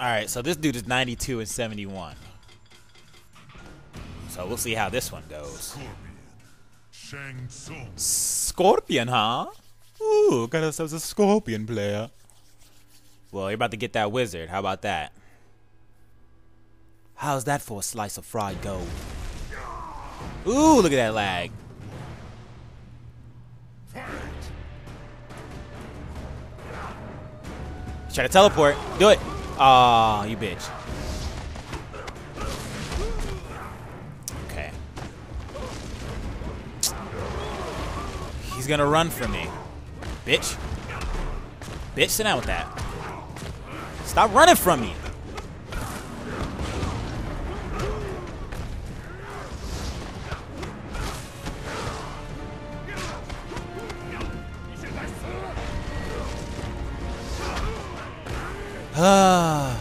Alright, so this dude is 92 and 71. So we'll see how this one goes. Tsung. Scorpion, huh? Ooh, got ourselves a scorpion player. Well, you're about to get that wizard. How about that? How's that for a slice of fried gold? Ooh, look at that lag. Try to teleport. Do it. Aw, you bitch. Okay. He's gonna run for me. Bitch. Bitch, sit down with that. Stop running from me. Ah.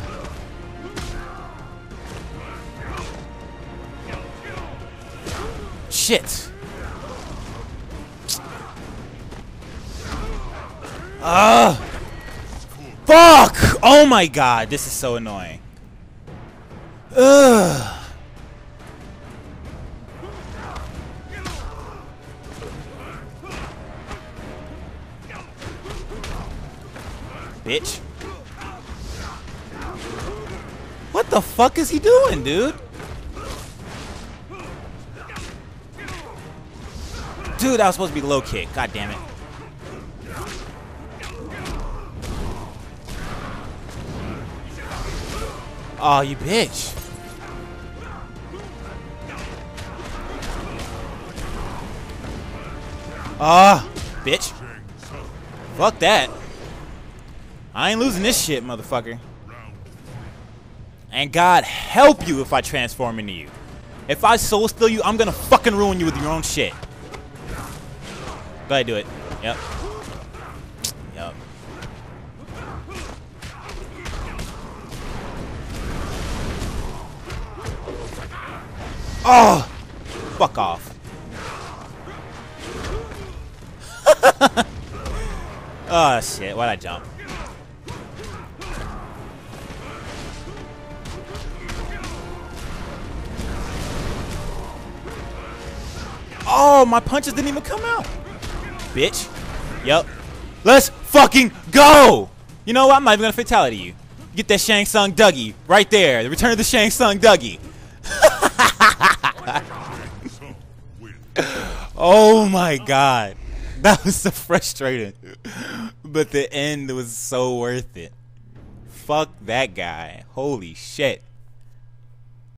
Shit. Ah. Fuck! Oh my god, this is so annoying. Ugh. Bitch. What the fuck is he doing, dude? Dude, that was supposed to be low kick. God damn it. Oh, you bitch. Ah, bitch. Fuck that. I ain't losing this shit, motherfucker. And God help you if I transform into you. If I soul steal you, I'm gonna fucking ruin you with your own shit. Go ahead, do it. Yep. Yep. Oh! Fuck off. oh shit, why'd I jump? Oh, my punches didn't even come out. Bitch. Yep. Let's fucking go! You know what? I'm not even gonna fatality you. Get that Shang Tsung Dougie right there. The return of the Shang Tsung Dougie. oh my god. That was so frustrating. But the end was so worth it. Fuck that guy. Holy shit.